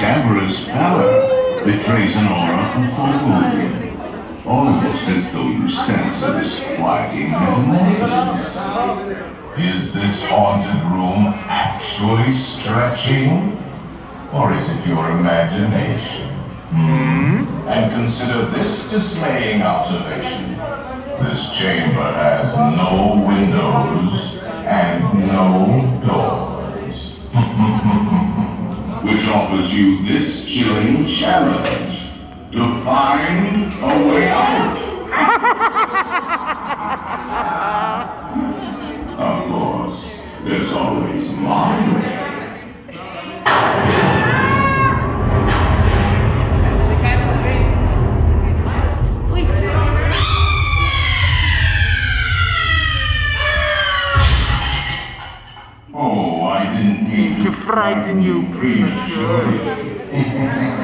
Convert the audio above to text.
cadaverous pallor betrays an aura of foreboding. Almost as though you sense a disquieting metamorphosis. Is this haunted room actually stretching? Or is it your imagination? Hmm? And consider this dismaying observation. This chamber has no windows and no Which offers you this chilling challenge to find a way out. of course, there's always my way. Oh, I didn't mean to, frighten you prematurely.